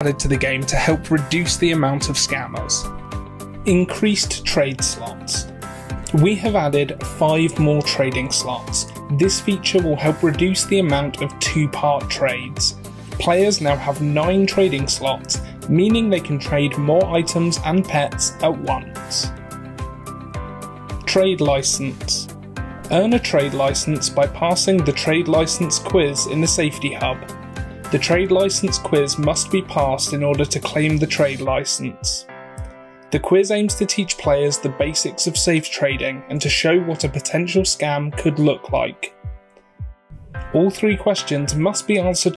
added to the game to help reduce the amount of scammers. Increased trade slots. We have added 5 more trading slots. This feature will help reduce the amount of two part trades. Players now have 9 trading slots, meaning they can trade more items and pets at once. Trade License Earn a trade license by passing the trade license quiz in the Safety Hub. The trade license quiz must be passed in order to claim the trade license. The quiz aims to teach players the basics of safe trading and to show what a potential scam could look like. All three questions must be answered